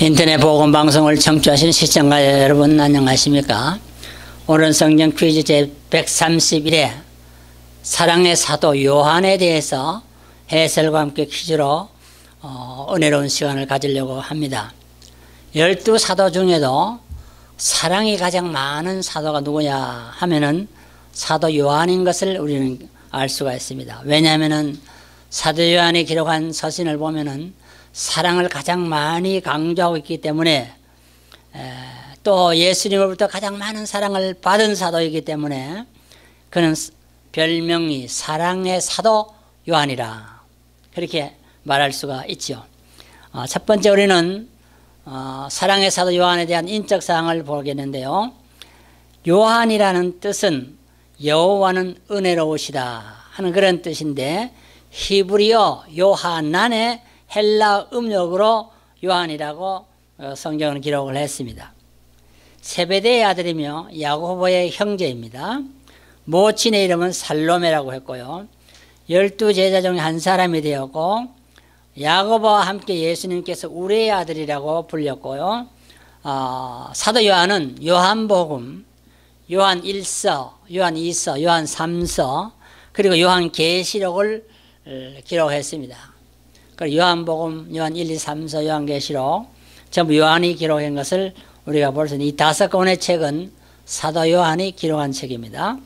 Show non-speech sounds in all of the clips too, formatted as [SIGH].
인터넷 보건 방송을 청취하시는 시청자 여러분 안녕하십니까? 오늘 성경 퀴즈 제 131회 사랑의 사도 요한에 대해서 해설과 함께 퀴즈로 어, 은혜로운 시간을 가지려고 합니다. 열두 사도 중에도 사랑이 가장 많은 사도가 누구냐 하면은 사도 요한인 것을 우리는 알 수가 있습니다. 왜냐하면은 사도 요한이 기록한 서신을 보면은 사랑을 가장 많이 강조하고 있기 때문에 또 예수님으로부터 가장 많은 사랑을 받은 사도이기 때문에 그는 별명이 사랑의 사도 요한이라 그렇게 말할 수가 있죠. 어, 첫 번째 우리는 어, 사랑의 사도 요한에 대한 인적 사항을 보겠는데요. 요한이라는 뜻은 여호와는 은혜로우시다 하는 그런 뜻인데 히브리어 요한난의 헬라 음력으로 요한이라고 어, 성경은 기록을 했습니다. 세베대의 아들이며 야고보의 형제입니다. 모친의 이름은 살로메라고 했고요. 열두 제자 중에 한 사람이 되었고 야고보와 함께 예수님께서 우리의 아들이라고 불렸고요. 어, 사도 요한은 요한복음, 요한 1서, 요한 2서, 요한 3서 그리고 요한 계시록을 어, 기록했습니다. 그 요한복음, 요한 1, 2, 3서, 요한계시록 전부 요한이 기록한 것을 우리가 볼 수 있는 이 다섯 권의 책은 사도 요한이 기록한 책입니다.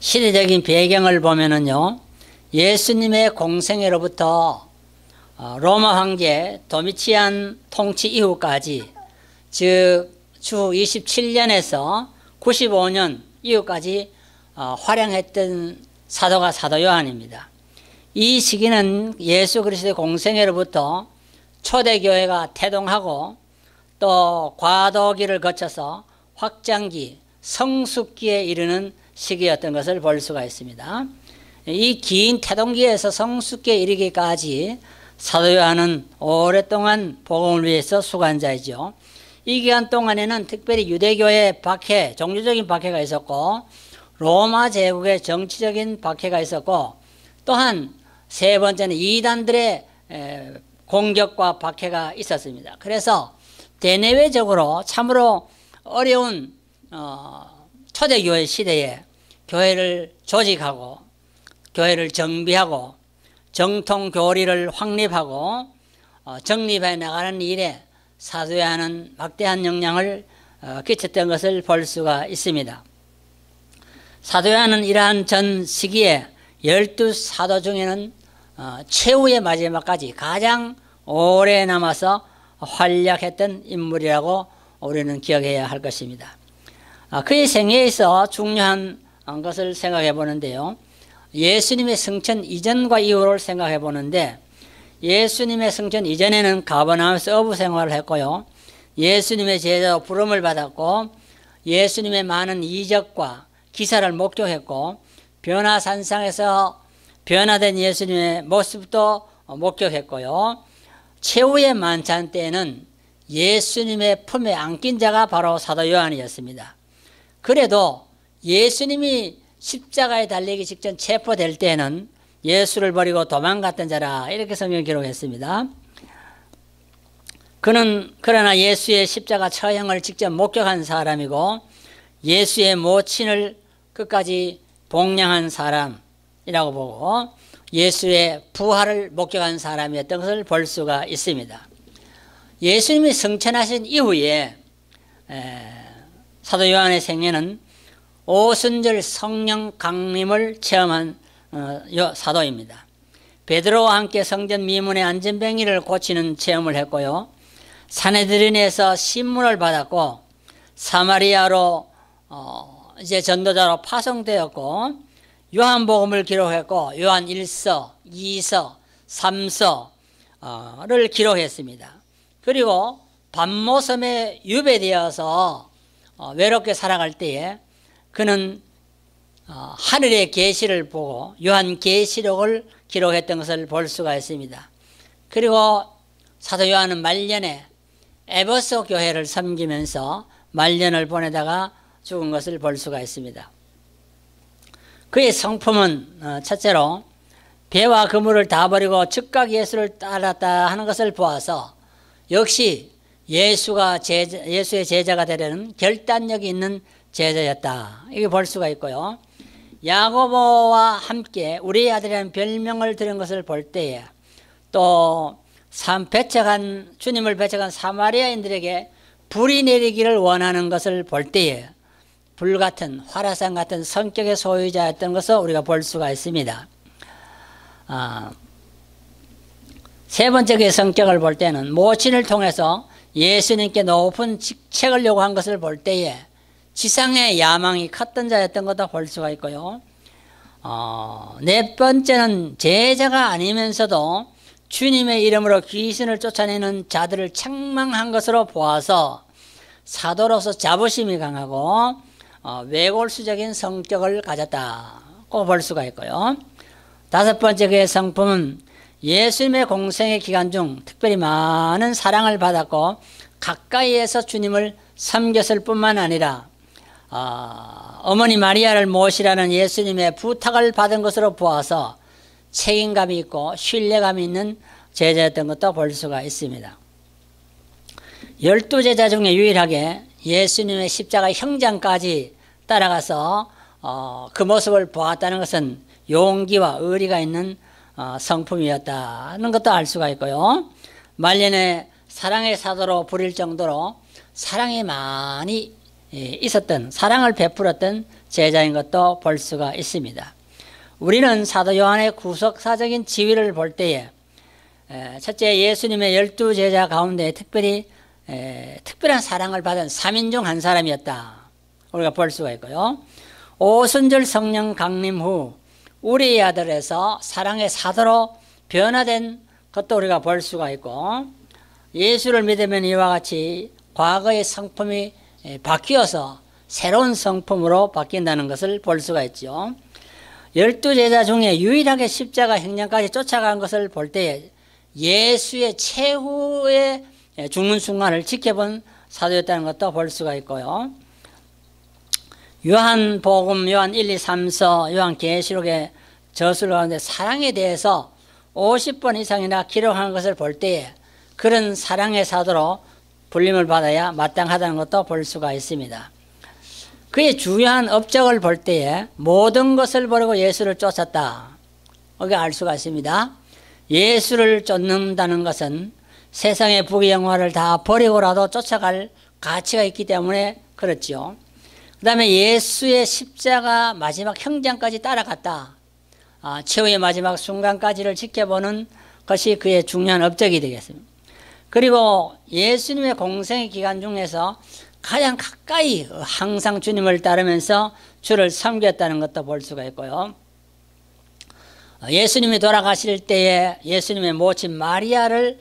시대적인 배경을 보면은요, 예수님의 공생애로부터 어, 로마 황제 도미치안 통치 이후까지 즉 주 27년에서 95년 이후까지 어, 활용했던 사도가 사도 요한입니다. 이 시기는 예수 그리스도의 공생애로부터 초대교회가 태동하고 또 과도기를 거쳐서 확장기, 성숙기에 이르는 시기였던 것을 볼 수가 있습니다. 이 긴 태동기에서 성숙기에 이르기까지 사도 요한은 오랫동안 복음을 위해서 수고자이죠. 이 기간 동안에는 특별히 유대교의 박해, 종교적인 박해가 있었고 로마 제국의 정치적인 박해가 있었고 또한 세 번째는 이단들의 공격과 박해가 있었습니다. 그래서 대내외적으로 참으로 어려운 어, 초대교회 시대에 교회를 조직하고 교회를 정비하고 정통 교리를 확립하고 어, 정립해 나가는 일에 사도야 하는 막대한 영향을 어, 끼쳤던 것을 볼 수가 있습니다. 사도야는 이러한 전 시기에 열두 사도 중에는 어, 최후의 마지막까지 가장 오래 남아서 활약했던 인물이라고 우리는 기억해야 할 것입니다. 아, 그의 생애에 있어 중요한 것을 생각해 보는데요. 예수님의 승천 이전과 이후를 생각해 보는데 예수님의 승천 이전에는 가버나움에서 어부 생활을 했고요. 예수님의 제자로 부름을 받았고 예수님의 많은 이적과 기사를 목격했고 변화산상에서 변화된 예수님의 모습도 목격했고요. 최후의 만찬 때는 예수님의 품에 안긴 자가 바로 사도 요한이었습니다. 그래도 예수님이 십자가에 달리기 직전 체포될 때는 예수를 버리고 도망갔던 자라 이렇게 성경 기록했습니다. 그는 그러나 예수의 십자가 처형을 직접 목격한 사람이고 예수의 모친을 끝까지 복량한 사람 이라고 보고 예수의 부활을 목격한 사람이었던 것을 볼 수가 있습니다. 예수님이 성천하신 이후에 사도 요한의 생애는 오순절 성령 강림을 체험한 어, 사도입니다. 베드로와 함께 성전 미문의 안전뱅이를 고치는 체험을 했고요. 사내들인에서 신문을 받았고 사마리아로 어, 이제 전도자로 파송되었고 요한복음을 기록했고 요한 1서, 2서, 3서를 기록했습니다. 그리고 밤모섬에 유배되어서 어, 외롭게 살아갈 때에 그는 어, 하늘의 계시를 보고 요한 계시록을 기록했던 것을 볼 수가 있습니다. 그리고 사도 요한은 말년에 에버소 교회를 섬기면서 말년을 보내다가 죽은 것을 볼 수가 있습니다. 그의 성품은 어, 첫째로 배와 그물을 다 버리고 즉각 예수를 따랐다 하는 것을 보아서 역시 예수가 제자, 예수의 제자가 되려는 결단력이 있는 제자였다. 이게 볼 수가 있고요. 야고보와 함께 우리 아들이라는 별명을 들은 것을 볼 때에 또 배척한 주님을 배척한 사마리아인들에게 불이 내리기를 원하는 것을 볼 때에 불같은 화라산 같은 성격의 소유자였던 것을 우리가 볼 수가 있습니다. 아, 세 번째 그 성격을 볼 때는 모친을 통해서 예수님께 높은 직책을 요구한 것을 볼 때에 지상의 야망이 컸던 자였던 것도 볼 수가 있고요. 어, 네 번째는 제자가 아니면서도 주님의 이름으로 귀신을 쫓아내는 자들을 책망한 것으로 보아서 사도로서 자부심이 강하고 어, 외골수적인 성격을 가졌다고 볼 수가 있고요. 다섯 번째 그의 성품은 예수님의 공생의 기간 중 특별히 많은 사랑을 받았고 가까이에서 주님을 섬겼을 뿐만 아니라 어, 머니 마리아를 모시라는 예수님의 부탁을 받은 것으로 보아서 책임감이 있고 신뢰감이 있는 제자였던 것도 볼 수가 있습니다. 열두 제자 중에 유일하게 예수님의 십자가 형장까지 따라가서 어, 그 모습을 보았다는 것은 용기와 의리가 있는 어, 성품이었다는 것도 알 수가 있고요. 말년에 사랑의 사도로 부릴 정도로 사랑이 많이 예, 있었던 사랑을 베풀었던 제자인 것도 볼 수가 있습니다. 우리는 사도 요한의 구속사적인 지위를 볼 때에 첫째 예수님의 열두 제자 가운데 특별히 특별한 사랑을 받은 3인 중 한 사람이었다. 우리가 볼 수가 있고요. 오순절 성령 강림 후 우리 아들에서 사랑의 사도로 변화된 것도 우리가 볼 수가 있고 예수를 믿으면 이와 같이 과거의 성품이 바뀌어서 새로운 성품으로 바뀐다는 것을 볼 수가 있죠. 열두 제자 중에 유일하게 십자가 행령까지 쫓아간 것을 볼 때 예수의 최후의 죽는 순간을 지켜본 사도였다는 것도 볼 수가 있고요. 요한복음, 요한 1, 2, 3서, 요한 계시록의 저술 가운데 사랑에 대해서 50번 이상이나 기록한 것을 볼 때에 그런 사랑의 사도로 불림을 받아야 마땅하다는 것도 볼 수가 있습니다. 그의 중요한 업적을 볼 때에 모든 것을 버리고 예수를 쫓았다. 이게 알 수가 있습니다. 예수를 쫓는다는 것은 세상의 부귀영화를 다 버리고라도 쫓아갈 가치가 있기 때문에 그렇죠. 그 다음에 예수의 십자가 마지막 형장까지 따라갔다. 아, 최후의 마지막 순간까지를 지켜보는 것이 그의 중요한 업적이 되겠습니다. 그리고 예수님의 공생의 기간 중에서 가장 가까이 항상 주님을 따르면서 주를 섬겼다는 것도 볼 수가 있고요. 예수님이 돌아가실 때에 예수님의 모친 마리아를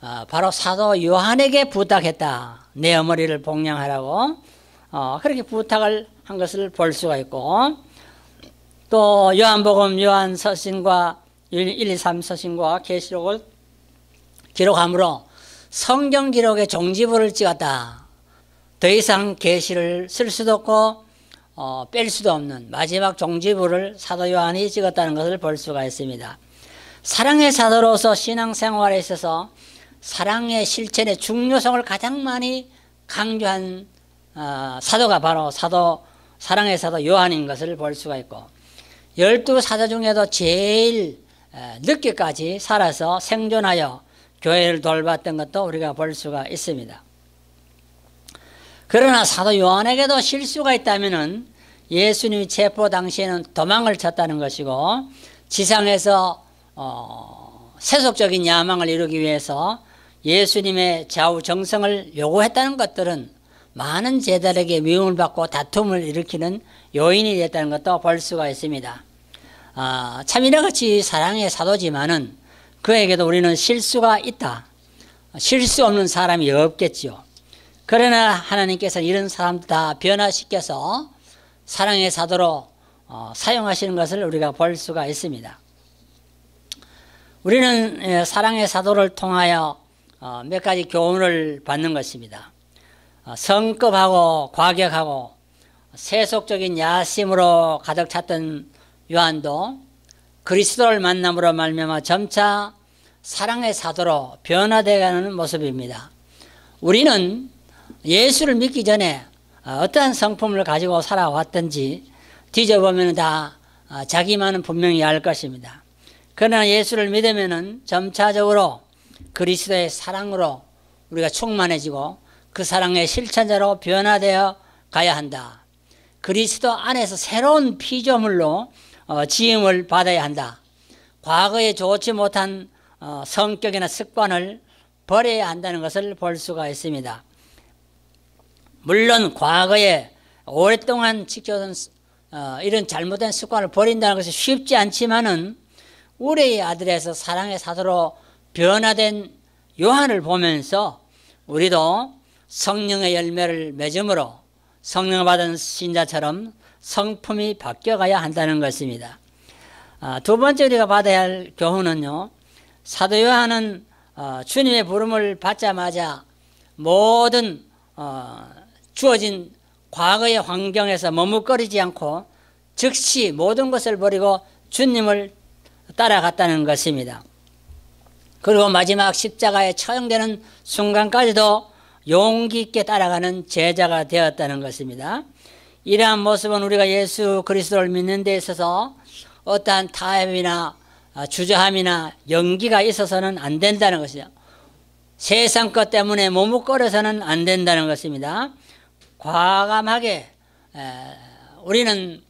어, 바로 사도 요한에게 부탁했다. 내 어머니를 복양하라고 어, 그렇게 부탁을 한 것을 볼 수가 있고 또 요한복음 요한 서신과 1, 2, 3 서신과 계시록을 기록함으로 성경 기록의 종지부를 찍었다. 더 이상 계시를 쓸 수도 없고 어, 뺄 수도 없는 마지막 종지부를 사도 요한이 찍었다는 것을 볼 수가 있습니다. 사랑의 사도로서 신앙생활에 있어서 사랑의 실천의 중요성을 가장 많이 강조한 어, 사도가 바로 사도 사랑의 사도 요한인 것을 볼 수가 있고 열두 사도 중에도 제일 늦게까지 살아서 생존하여 교회를 돌봤던 것도 우리가 볼 수가 있습니다. 그러나 사도 요한에게도 실수가 있다면 예수님이 체포 당시에는 도망을 쳤다는 것이고 지상에서 어, 세속적인 야망을 이루기 위해서 예수님의 좌우 정성을 요구했다는 것들은 많은 제자에게 미움을 받고 다툼을 일으키는 요인이 됐다는 것도 볼 수가 있습니다. 아, 참 이같이 사랑의 사도지만은 그에게도 우리는 실수가 있다. 실수 없는 사람이 없겠지요. 그러나 하나님께서 이런 사람들 다 변화시켜서 사랑의 사도로 어, 사용하시는 것을 우리가 볼 수가 있습니다. 우리는 예, 사랑의 사도를 통하여 어, 몇 가지 교훈을 받는 것입니다. 어, 성급하고 과격하고 세속적인 야심으로 가득 찼던 요한도 그리스도를 만남으로 말미암아 점차 사랑의 사도로 변화되어가는 모습입니다. 우리는 예수를 믿기 전에 어떠한 성품을 가지고 살아왔든지 뒤져보면 다 자기만은 분명히 알 것입니다. 그러나 예수를 믿으면 점차적으로 그리스도의 사랑으로 우리가 충만해지고 그 사랑의 실천자로 변화되어 가야 한다. 그리스도 안에서 새로운 피조물로 어, 지음을 받아야 한다. 과거에 좋지 못한 어, 성격이나 습관을 버려야 한다는 것을 볼 수가 있습니다. 물론 과거에 오랫동안 지켜온 어, 이런 잘못된 습관을 버린다는 것이 쉽지 않지만은 우리의 아들에서 사랑의 사도로 변화된 요한을 보면서 우리도 성령의 열매를 맺음으로 성령을 받은 신자처럼 성품이 바뀌어가야 한다는 것입니다. 아, 두 번째 우리가 받아야 할 교훈은요. 사도 요한은 어, 주님의 부름을 받자마자 모든 어, 주어진 과거의 환경에서 머뭇거리지 않고 즉시 모든 것을 버리고 주님을 따라갔다는 것입니다. 그리고 마지막 십자가에 처형되는 순간까지도 용기 있게 따라가는 제자가 되었다는 것입니다. 이러한 모습은 우리가 예수 그리스도를 믿는 데 있어서 어떠한 타협이나 주저함이나 연기가 있어서는 안 된다는 것이죠. 세상 것 때문에 머뭇거려서는 안 된다는 것입니다. 과감하게 우리는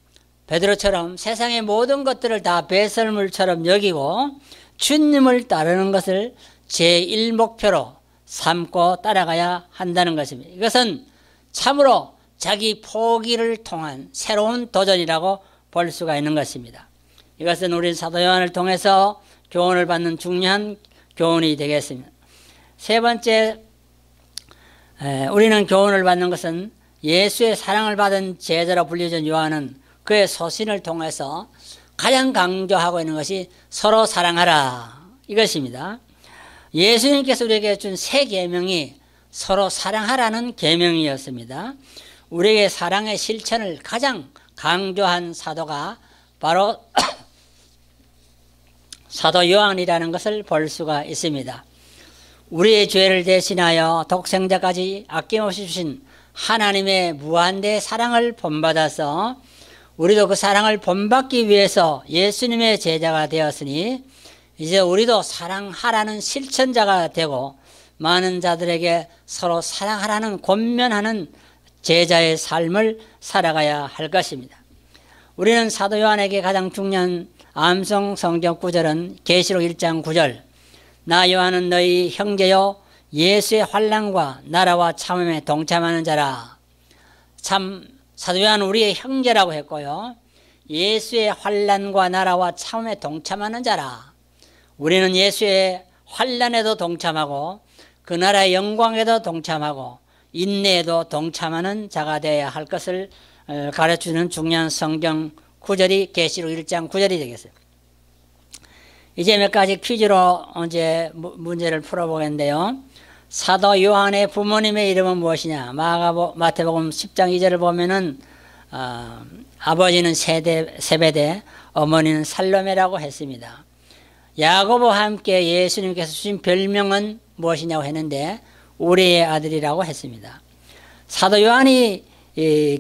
베드로처럼 세상의 모든 것들을 다 배설물처럼 여기고 주님을 따르는 것을 제1목표로 삼고 따라가야 한다는 것입니다. 이것은 참으로 자기 포기를 통한 새로운 도전이라고 볼 수가 있는 것입니다. 이것은 우리 사도 요한을 통해서 교훈을 받는 중요한 교훈이 되겠습니다. 세 번째, 우리는 교훈을 받는 것은 예수의 사랑을 받은 제자로 불려진 요한은 그의 소신을 통해서 가장 강조하고 있는 것이 서로 사랑하라 이것입니다. 예수님께서 우리에게 준 세 계명이 서로 사랑하라는 계명이었습니다. 우리에게 사랑의 실천을 가장 강조한 사도가 바로 [COUGHS] 사도 요한이라는 것을 볼 수가 있습니다. 우리의 죄를 대신하여 독생자까지 아낌없이 주신 하나님의 무한대 사랑을 본받아서 우리도 그 사랑을 본받기 위해서 예수님의 제자가 되었으니 이제 우리도 사랑하라는 실천자가 되고 많은 자들에게 서로 사랑하라는 권면하는 제자의 삶을 살아가야 할 것입니다. 우리는 사도 요한에게 가장 중요한 암송 성경 구절은 계시록 1장 9절. 나 요한은 너희 형제요 예수의 환란과 나라와 참음에 동참하는 자라. 참 사도 요한은 우리의 형제라고 했고요. 예수의 환란과 나라와 참음에 동참하는 자라 우리는 예수의 환란에도 동참하고 그 나라의 영광에도 동참하고 인내에도 동참하는 자가 되어야 할 것을 어, 가르치는 중요한 성경 구절이 계시록 1장 9절이 되겠어요. 이제 몇 가지 퀴즈로 이제 문제를 풀어보겠는데요. 사도 요한의 부모님의 이름은 무엇이냐? 마가보, 마태복음 10장 2절을 보면은 어, 아버지는 세대, 세베대, 어머니는 살로메라고 했습니다. 야고보와 함께 예수님께서 주신 별명은 무엇이냐고 했는데 우리의 아들이라고 했습니다. 사도 요한이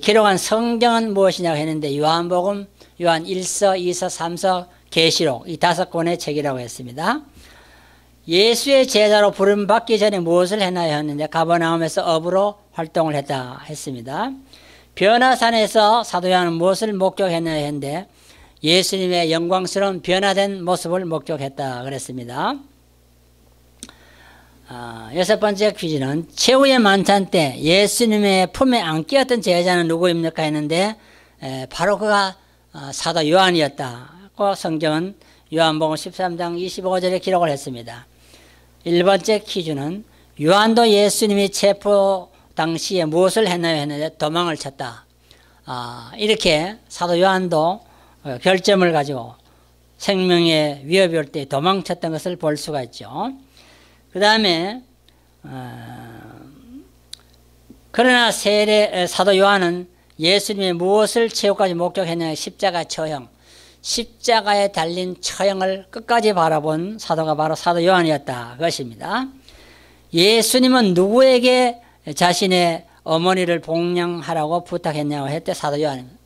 기록한 성경은 무엇이냐고 했는데 요한복음, 요한 1서, 2서, 3서, 계시록 이 다섯 권의 책이라고 했습니다. 예수의 제자로 부름 받기 전에 무엇을 했나요 했는데 가버나움에서 업으로 활동을 했다 했습니다. 변화산에서 사도 요한은 무엇을 목격했나요 했는데 예수님의 영광스러운 변화된 모습을 목격했다 그랬습니다. 아, 여섯 번째 퀴즈는 최후의 만찬 때 예수님의 품에 안기었던 제자는 누구입니까 했는데 에, 바로 그가 어, 사도 요한이었다. 그 성경은 요한복음 13장 25절에 기록을 했습니다. 1번째 퀴즈는 요한도 예수님이 체포 당시에 무엇을 했나요 했는데 도망을 쳤다. 아, 이렇게 사도 요한도 어, 결점을 가지고 생명의 위협이 올 때 도망쳤던 것을 볼 수가 있죠. 그 다음에 어, 그러나 세례 사도 요한은 예수님이 무엇을 최후까지 목격했냐 십자가 처형 십자가에 달린 처형을 끝까지 바라본 사도가 바로 사도 요한이었다. 그것입니다. 예수님은 누구에게 자신의 어머니를 복양하라고 부탁했냐고 했대 사도 요한입니다.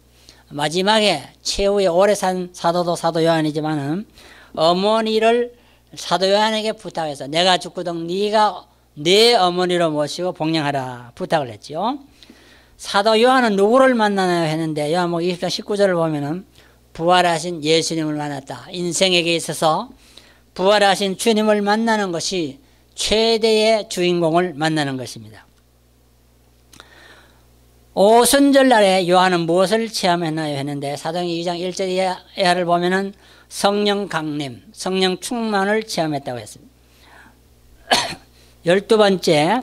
마지막에 최후에 오래 산 사도도 사도 요한이지만은 어머니를 사도 요한에게 부탁해서 내가 죽거든 네가 내 어머니로 모시고 복양하라 부탁을 했죠. 사도 요한은 누구를 만나나요 했는데 요한복 20장 19절을 보면은 부활하신 예수님을 만났다. 인생에게 있어서 부활하신 주님을 만나는 것이 최대의 주인공을 만나는 것입니다. 오순절 날에 요한은 무엇을 체험했나요 했는데 사도행 2장 1절 이하를 보면은 성령 강림, 성령 충만을 체험했다고 했습니다. [CLEARS THROAT] 열두 번째,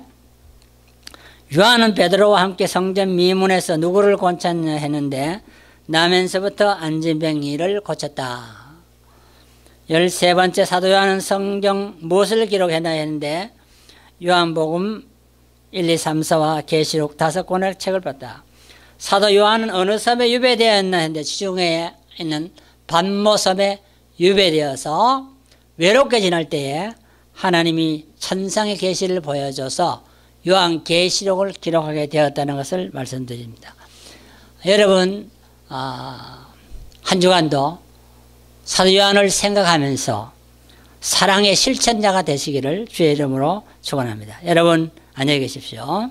요한은 베드로와 함께 성전 미문에서 누구를 고쳤냐 했는데 나면서부터 안진병이를 고쳤다. 열세 번째 사도 요한은 성경 무엇을 기록했나 했는데 요한복음 1, 2, 3, 4와 계시록 다섯 권의 책을 봤다. 사도 요한은 어느 섬에 유배되었나 했는데 지중해에 있는 반모섬에 유배되어서 외롭게 지날 때에 하나님이 천상의 계시를 보여줘서 요한 계시록을 기록하게 되었다는 것을 말씀드립니다. 여러분 아, 한 주간도 사도 요한을 생각하면서 사랑의 실천자가 되시기를 주의 이름으로 축원합니다. 여러분 안녕히 계십시오.